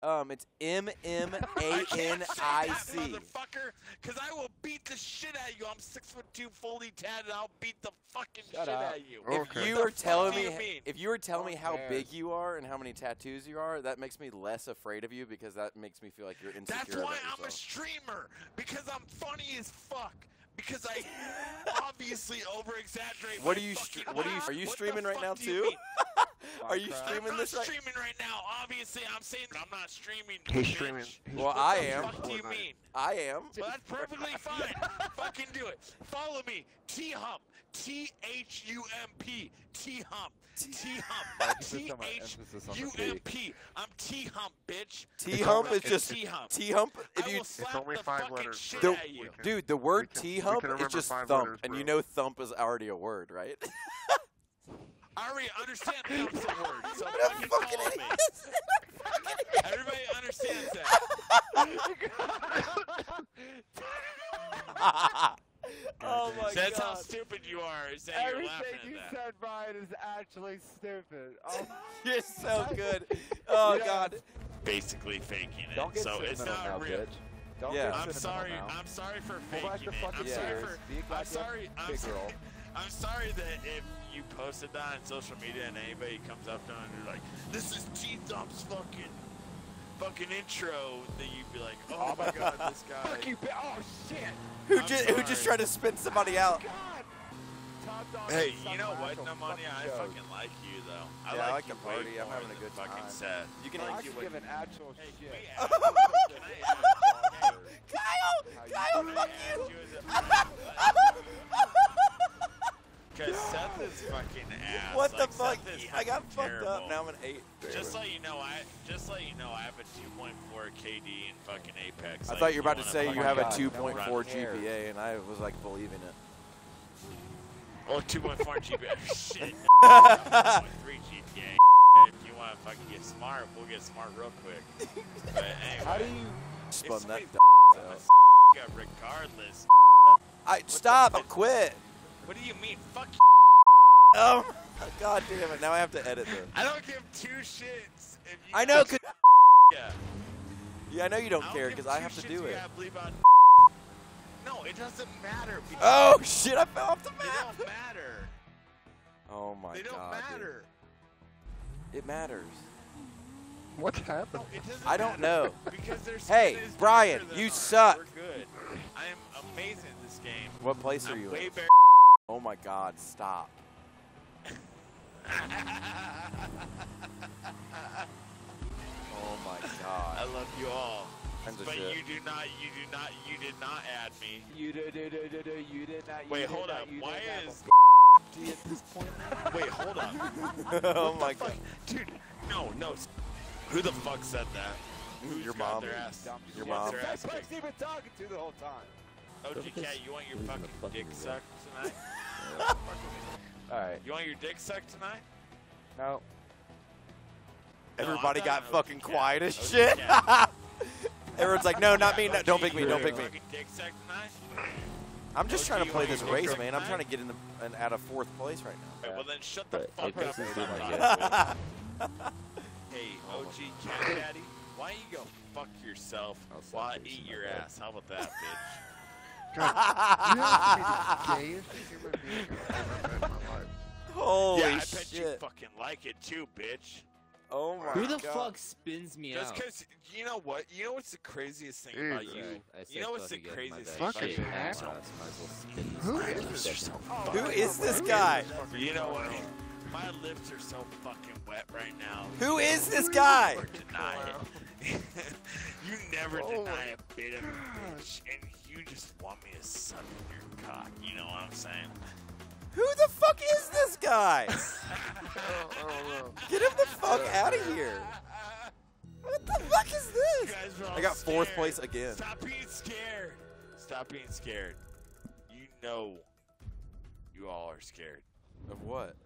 Um, it's M M A N I C. can't N say I that, C. motherfucker, because I will beat the shit out of you. I'm six foot two, fully tatted. I'll beat the fucking Shut shit up. out of you. If Okay. you What were telling me, you h- mean? if you were telling me how cares? big you are and how many tattoos you are, that makes me less afraid of you because that makes me feel like you're insecure That's why about I'm a streamer because I'm funny as fuck. Because I obviously over exaggerate. What are you? Str- what are you? Are you streaming right now too? Are you Minecraft. streaming I'm not right? streaming right now. Obviously, I'm saying I'm not streaming. He's bitch. streaming. He's Well, I am. What do you mean? I am. Well, that's perfectly fine. Fucking do it. Follow me. T Hump. T H U M P. T Hump. T Hump. Why'd you put T so much H emphasis on the U T? M P. I'm T Hump, bitch. T Hump is just T Hump. T hump. If you will slap only the five fucking letters, shit so- out you. Dude, the word T Hump can is just thump, letters, and you know thump is already a word, right? I already understand thump's a word, so What a fucking fucking follow me. idiot. Everybody understands that. oh my god. That's how stupid you are. Is that you're Everything laughing you at that. said, Brian, is actually stupid. Oh, You're so good. Oh Yeah. god. Basically faking it. don't get so it's not now, real. bitch. Don't Yeah. get I'm sorry. now. I'm sorry for faking it. I'm Yeah. sorry serious. for. Be a I'm sorry. I'm big sorry. girl. I'm sorry that if you posted that on social media and anybody comes up to it and you're like, "This is T Thump's fucking, fucking intro," then you'd be like, "Oh my god, this guy." Fuck you, bi- Oh shit. Who I'm just who just tried to spin somebody oh, out? God. Hey, you know my what, actual Pneumonia? I fucking fucking like you though. I Yeah, I like, like you the party. way I'm having a good fucking time. Seth. You can I like actually you when- give an actual Hey, shit. we add- can I add- Kyle, Kyle, can I fuck add you. you as a- Cause Seth is fucking ass. What the Like, fuck? Seth is I got fucking fucked terrible. up. Now I'm an eight. Just so you know, I just so you know, I have a 2.4 KD in fucking Apex. I Like, thought you were about to say you have a God, no one 2.4. GPA, and I was like believing it. Oh, 2.4 GPA. Shit. 2.3 GPA. If you want to fucking get smart, we'll get smart real quick. But anyway, How do you? Spun It's that. me. d- I'm gonna out. regardless. I stop. I quit. What do you mean? Fuck you. Oh, god damn it! Now I have to edit this. I don't give two shits. If you I know, 'cause- Yeah. Yeah, I know you don't I care because I have to do it. you gotta believe No, it doesn't matter. because Oh shit! I fell off the They map. don't matter. Oh my They don't god. dude. It matters. What's happening? No, it I don't know. Because their Hey, Brian, you ours. suck. We're good. I am amazing at this game. What place are I'm you in? Oh my god! Stop. Oh my god. I love you all. Kinds of But shit. you do not, you do not, you did not add me. You do do do do do. You did not. You Wait, did hold not, up. you Why is empty at this point? Wait, hold up. oh What my the fuck? god. Dude, no, no. Who the fuck said that? Who's Your mom. Their ass, Your shit. mom. Their That's what kicked? I've been talking to the whole time. OG Cat, you want your fucking fucking dick sucked tonight? All right. You want your dick sucked tonight? No. No, Everybody got talking fucking Cat. quiet as OG shit. Everyone's like, no, not me. No, don't pick me. Don't pick me. fucking dick sucked tonight? I'm just OG, trying to play this race, man. I'm trying to get in the and out of fourth place right Right, well then shut the But fuck Apex up is and doing stop my talking. guess. now. Hey, Oh OG Cat Daddy, why don't you go fuck yourself I'll stop while I chasing eat your ass? How about that, bitch? God, you have to be the gayest human being I've ever met in my life. Holy yeah, I bet you shit! fucking like it too, bitch. Oh my Who the god. fuck spins me Just out? because, you know what? You know what's the craziest thing about Jesus. you? I You know what's the again, my craziest bad. Fucking Shit, ass. might as well spin this Who thing is out. this? They're so Who fucking is this wet. guy? You know what? My lips are so fucking wet right now. Who is this guy? Never deny it. you never Oh deny a bit of it, bitch, and you just want me to suck your cock. You know what I'm saying? Who the fuck is this guy? I don't, I don't know. Get him the fuck oh, out of oh. here! What the fuck is this? guys are all I got fourth scared. place again. Stop being scared. Stop being scared. You know you all are scared. Of what?